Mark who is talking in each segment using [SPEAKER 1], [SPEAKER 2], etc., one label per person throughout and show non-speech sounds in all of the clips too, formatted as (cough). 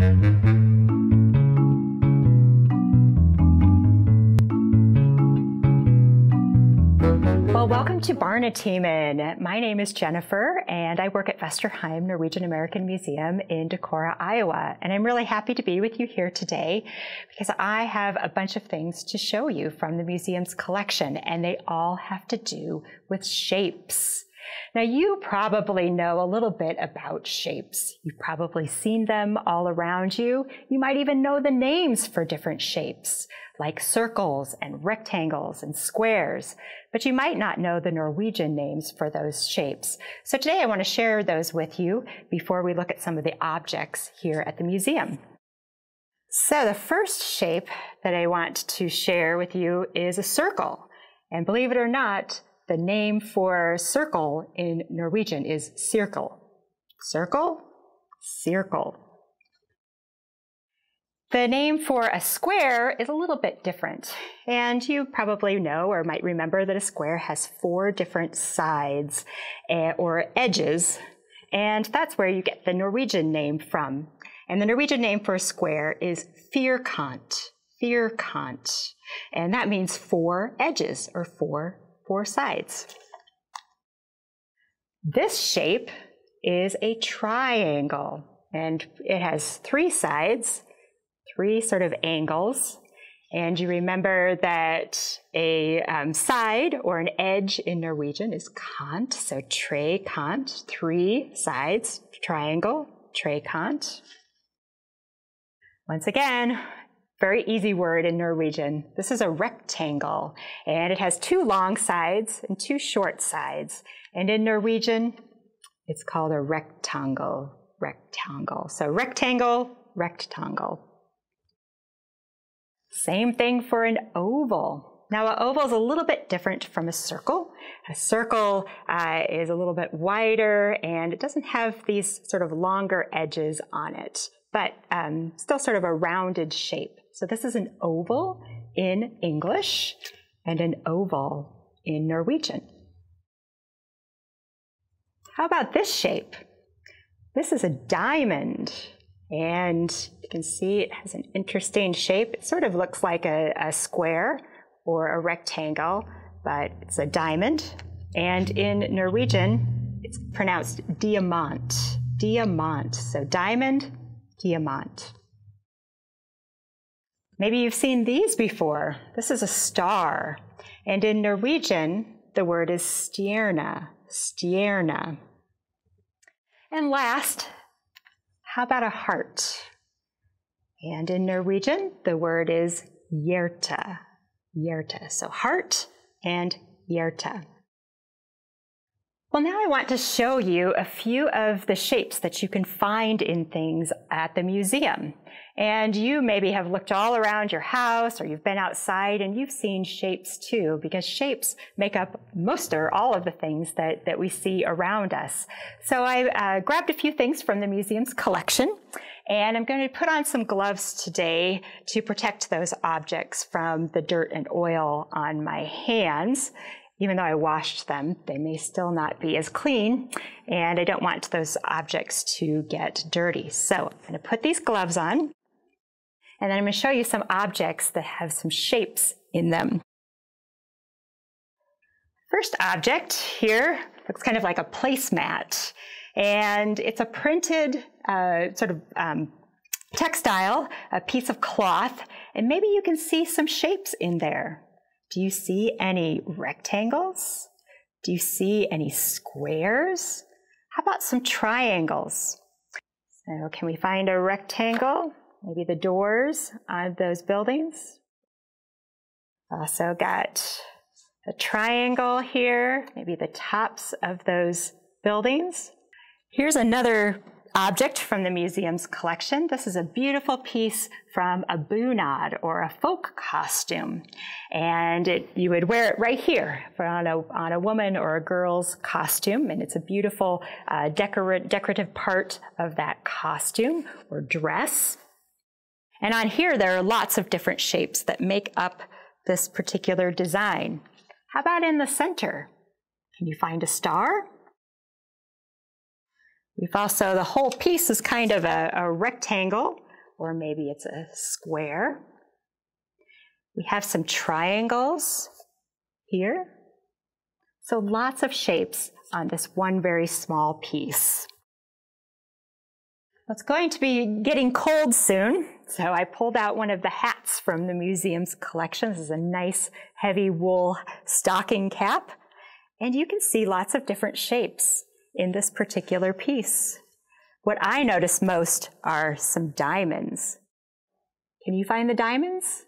[SPEAKER 1] Well, welcome to Barnetimen. My name is Jennifer, and I work at Vesterheim Norwegian American Museum in Decorah, Iowa. And I'm really happy to be with you here today because I have a bunch of things to show you from the museum's collection, and they all have to do with shapes. Now, you probably know a little bit about shapes. You've probably seen them all around you. You might even know the names for different shapes, like circles and rectangles and squares, but you might not know the Norwegian names for those shapes. So today I want to share those with you before we look at some of the objects here at the museum. So the first shape that I want to share with you is a circle. And believe it or not, the name for circle in Norwegian is sirkel. Circle, circle. The name for a square is a little bit different. And you probably know or might remember that a square has four different sides eh, or edges. And that's where you get the Norwegian name from. And the Norwegian name for a square is firkant. Firkant. And that means four edges or four four sides. This shape is a triangle, and it has three sides, three sort of angles. And you remember that a um, side or an edge in Norwegian is kant, so trekant, three sides, triangle, trekant. Once again, very easy word in Norwegian. This is a rectangle, and it has two long sides and two short sides. And in Norwegian, it's called a rectangle, rectangle. So rectangle, rectangle. Same thing for an oval. Now, an oval is a little bit different from a circle. A circle uh, is a little bit wider and it doesn't have these sort of longer edges on it, but um, still sort of a rounded shape. So this is an oval in English and an oval in Norwegian. How about this shape? This is a diamond. And you can see it has an interesting shape. It sort of looks like a, a square or a rectangle, but it's a diamond. And in Norwegian, it's pronounced diamant. Diamant. So diamond, diamant. Maybe you've seen these before. This is a star. And in Norwegian, the word is stjerne, stjerne. And last, how about a heart? And in Norwegian, the word is hjerte, hjerte. So heart and hjerte. Well, now I want to show you a few of the shapes that you can find in things at the museum. And you maybe have looked all around your house or you've been outside and you've seen shapes too, because shapes make up most or all of the things that, that we see around us. So I uh, grabbed a few things from the museum's collection and I'm going to put on some gloves today to protect those objects from the dirt and oil on my hands even though I washed them, they may still not be as clean, and I don't want those objects to get dirty. So I'm going to put these gloves on, and then I'm going to show you some objects that have some shapes in them. First object here looks kind of like a placemat, and it's a printed uh, sort of um, textile, a piece of cloth, and maybe you can see some shapes in there. Do you see any rectangles? Do you see any squares? How about some triangles? So can we find a rectangle? Maybe the doors of those buildings. Also got a triangle here, maybe the tops of those buildings. Here's another object from the museum's collection. This is a beautiful piece from a bunad or a folk costume. And it, you would wear it right here on a, on a woman or a girl's costume. And it's a beautiful uh, decor decorative part of that costume or dress. And on here, there are lots of different shapes that make up this particular design. How about in the center? Can you find a star? We've also, the whole piece is kind of a, a rectangle or maybe it's a square. We have some triangles here. So lots of shapes on this one very small piece. It's going to be getting cold soon, so I pulled out one of the hats from the museum's collection. This is a nice heavy wool stocking cap, and you can see lots of different shapes in this particular piece. What I notice most are some diamonds. Can you find the diamonds?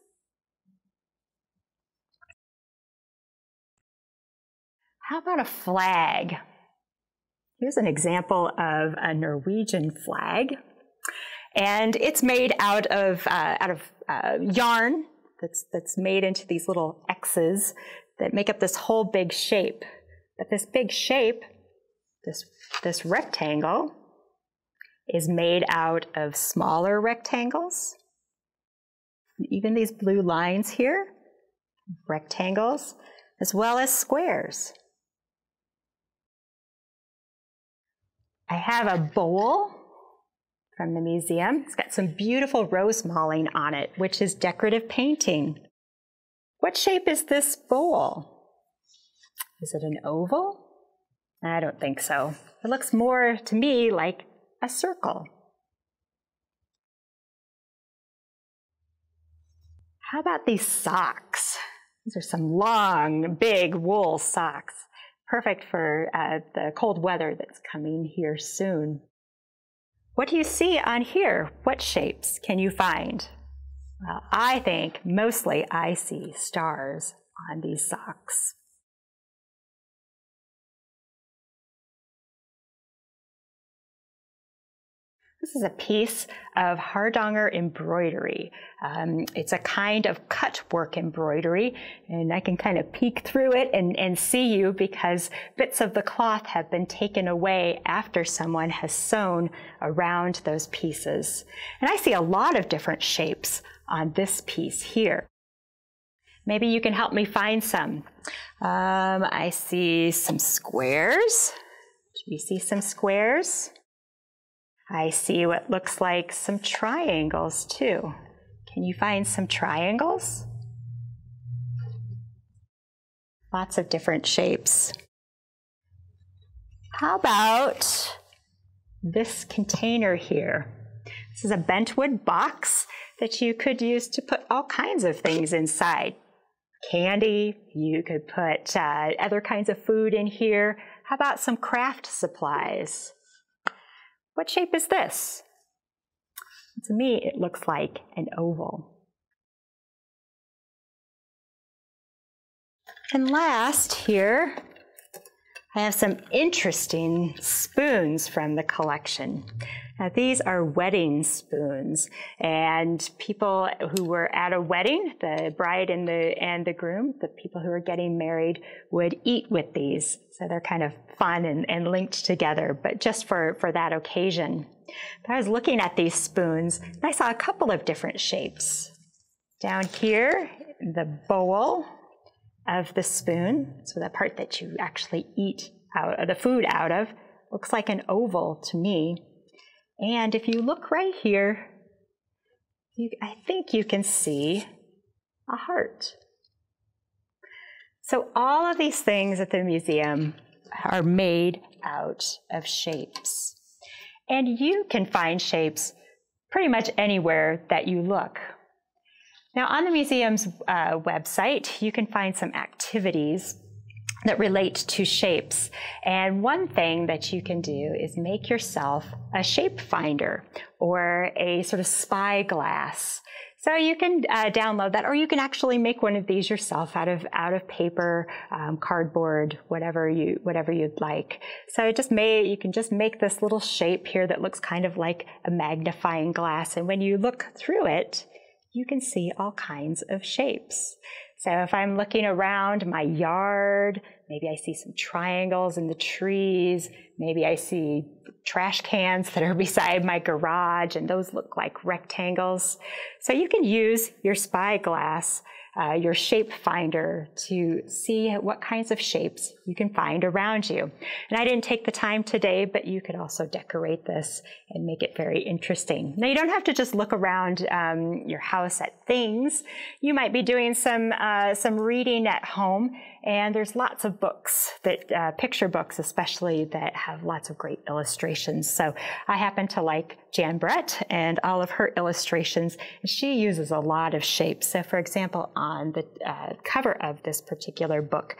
[SPEAKER 1] How about a flag? Here's an example of a Norwegian flag. And it's made out of, uh, out of uh, yarn that's, that's made into these little X's that make up this whole big shape. But this big shape, this, this rectangle, is made out of smaller rectangles. Even these blue lines here, rectangles, as well as squares. I have a bowl from the museum. It's got some beautiful rosemaling on it, which is decorative painting. What shape is this bowl? Is it an oval? I don't think so. It looks more to me like a circle. How about these socks? These are some long, big wool socks perfect for uh, the cold weather that's coming here soon. What do you see on here? What shapes can you find? Well, I think mostly I see stars on these socks. This is a piece of Hardanger embroidery. Um, it's a kind of cut work embroidery, and I can kind of peek through it and, and see you because bits of the cloth have been taken away after someone has sewn around those pieces. And I see a lot of different shapes on this piece here. Maybe you can help me find some. Um, I see some squares. Do you see some squares? I see what looks like some triangles too. Can you find some triangles? Lots of different shapes. How about this container here? This is a bentwood box that you could use to put all kinds of things inside. Candy, you could put uh, other kinds of food in here. How about some craft supplies? What shape is this? To me, it looks like an oval. And last here, I have some interesting spoons from the collection. Now, these are wedding spoons, and people who were at a wedding, the bride and the and the groom, the people who are getting married, would eat with these. So they're kind of fun and, and linked together, but just for, for that occasion. But I was looking at these spoons, and I saw a couple of different shapes. Down here, the bowl of the spoon, so that part that you actually eat out of the food out of, looks like an oval to me. And if you look right here, you, I think you can see a heart. So all of these things at the museum are made out of shapes. And you can find shapes pretty much anywhere that you look. Now, on the museum's uh, website, you can find some activities that relate to shapes. And one thing that you can do is make yourself a shape finder or a sort of spyglass. So you can uh, download that, or you can actually make one of these yourself out of out of paper, um, cardboard, whatever you whatever you'd like. So just may you can just make this little shape here that looks kind of like a magnifying glass, and when you look through it, you can see all kinds of shapes. So if I'm looking around my yard, maybe I see some triangles in the trees, maybe I see trash cans that are (laughs) beside my garage and those look like rectangles. So you can use your spyglass uh, your shape finder to see what kinds of shapes you can find around you. And I didn't take the time today, but you could also decorate this and make it very interesting. Now you don't have to just look around um, your house at things. You might be doing some uh, some reading at home, and there's lots of books that uh, picture books, especially that have lots of great illustrations. So I happen to like Jan Brett and all of her illustrations. She uses a lot of shapes. So, for example, on the uh, cover of this particular book,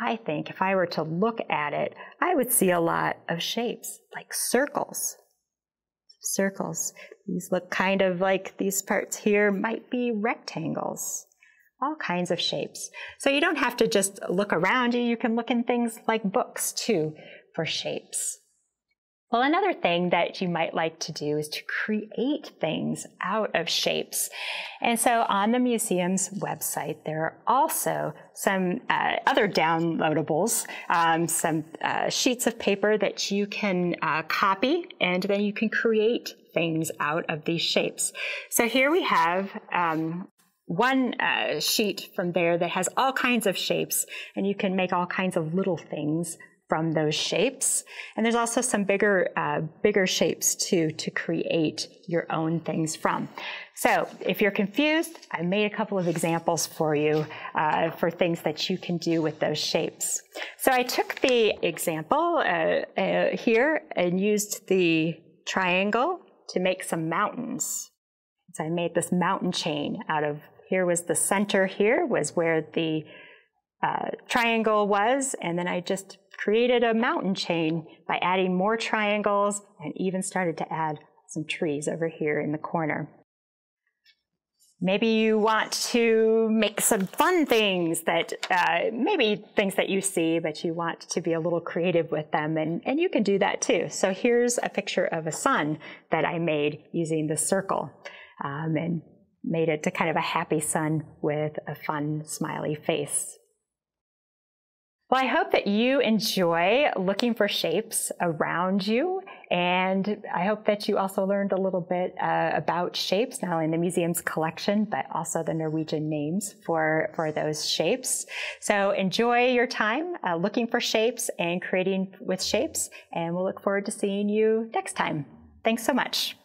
[SPEAKER 1] I think if I were to look at it, I would see a lot of shapes, like circles. Circles. These look kind of like these parts here might be rectangles. All kinds of shapes. So you don't have to just look around you, you can look in things like books too for shapes. Well, another thing that you might like to do is to create things out of shapes. And so on the museum's website, there are also some uh, other downloadables, um, some uh, sheets of paper that you can uh, copy, and then you can create things out of these shapes. So here we have um, one uh, sheet from there that has all kinds of shapes, and you can make all kinds of little things from those shapes. And there's also some bigger, uh, bigger shapes too to create your own things from. So if you're confused, I made a couple of examples for you uh, for things that you can do with those shapes. So I took the example uh, uh here and used the triangle to make some mountains. So I made this mountain chain out of, here was the center here was where the uh, triangle was, and then I just created a mountain chain by adding more triangles and even started to add some trees over here in the corner. Maybe you want to make some fun things that, uh, maybe things that you see, but you want to be a little creative with them, and, and you can do that too. So here's a picture of a sun that I made using the circle, um, and made it to kind of a happy sun with a fun smiley face. Well, I hope that you enjoy looking for shapes around you. And I hope that you also learned a little bit uh, about shapes, not only in the museum's collection, but also the Norwegian names for, for those shapes. So enjoy your time uh, looking for shapes and creating with shapes. And we'll look forward to seeing you next time. Thanks so much.